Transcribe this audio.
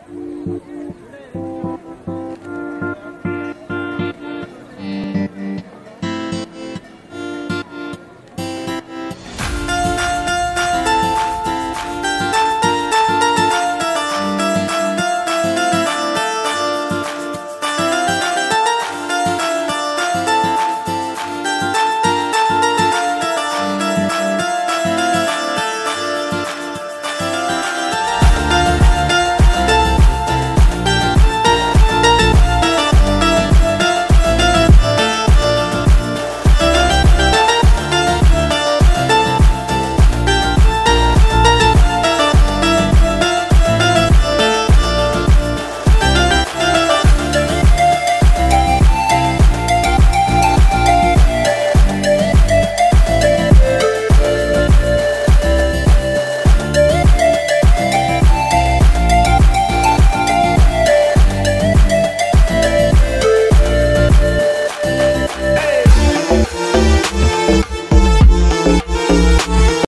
嗯。